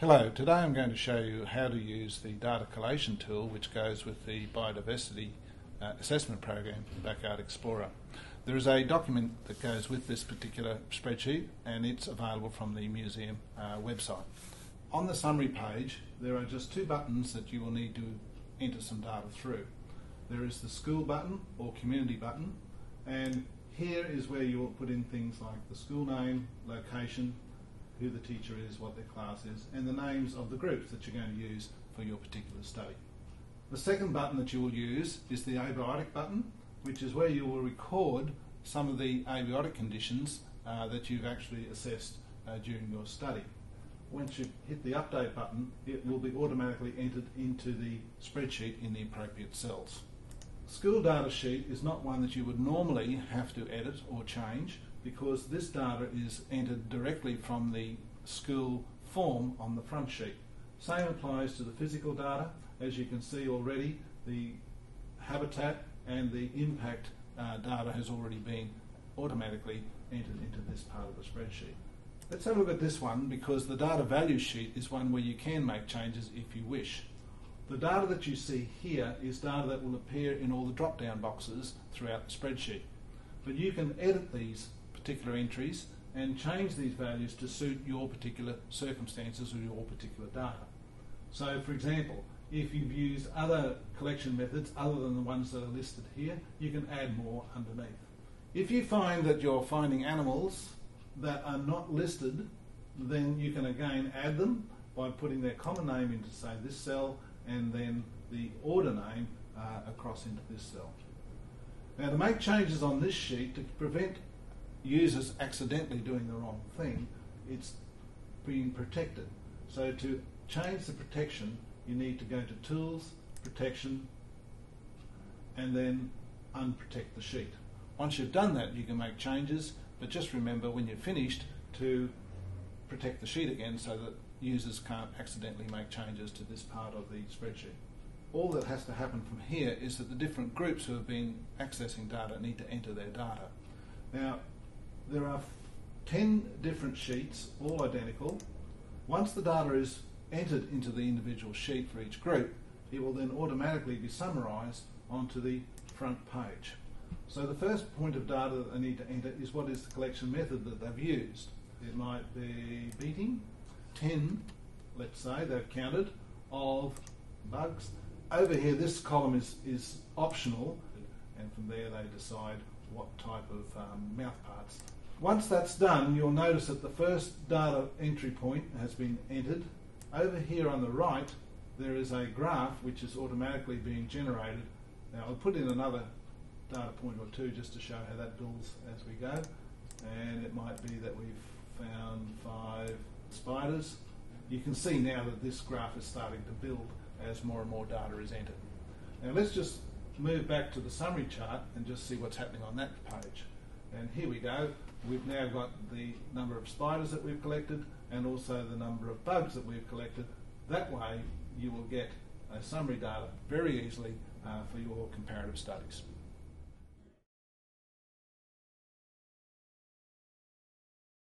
Hello, today I'm going to show you how to use the data collation tool which goes with the biodiversity uh, assessment program Backyard Explorer. There is a document that goes with this particular spreadsheet and it's available from the museum uh, website. On the summary page there are just two buttons that you will need to enter some data through. There is the school button or community button and here is where you will put in things like the school name, location, who the teacher is, what their class is, and the names of the groups that you're going to use for your particular study. The second button that you will use is the abiotic button, which is where you will record some of the abiotic conditions uh, that you've actually assessed uh, during your study. Once you hit the update button, it will be automatically entered into the spreadsheet in the appropriate cells. School data sheet is not one that you would normally have to edit or change because this data is entered directly from the school form on the front sheet. Same applies to the physical data. As you can see already, the habitat and the impact uh, data has already been automatically entered into this part of the spreadsheet. Let's have a look at this one because the data value sheet is one where you can make changes if you wish. The data that you see here is data that will appear in all the drop down boxes throughout the spreadsheet. But you can edit these particular entries and change these values to suit your particular circumstances or your particular data. So, for example, if you've used other collection methods other than the ones that are listed here, you can add more underneath. If you find that you're finding animals that are not listed, then you can again add them by putting their common name into, say, this cell and then the order name uh, across into this cell. Now, to make changes on this sheet to prevent users accidentally doing the wrong thing, it's being protected. So to change the protection, you need to go to Tools, Protection, and then unprotect the sheet. Once you've done that, you can make changes, but just remember when you're finished to protect the sheet again so that users can't accidentally make changes to this part of the spreadsheet. All that has to happen from here is that the different groups who have been accessing data need to enter their data. Now, there are 10 different sheets, all identical. Once the data is entered into the individual sheet for each group, it will then automatically be summarised onto the front page. So the first point of data that they need to enter is what is the collection method that they've used. It might be beating, 10, let's say, they've counted, of bugs. Over here, this column is, is optional, and from there they decide what type of um, mouth parts once that's done, you'll notice that the first data entry point has been entered. Over here on the right, there is a graph which is automatically being generated. Now I'll put in another data point or two just to show how that builds as we go. And it might be that we've found five spiders. You can see now that this graph is starting to build as more and more data is entered. Now let's just move back to the summary chart and just see what's happening on that page. And here we go. We've now got the number of spiders that we've collected and also the number of bugs that we've collected. That way you will get a summary data very easily uh, for your comparative studies.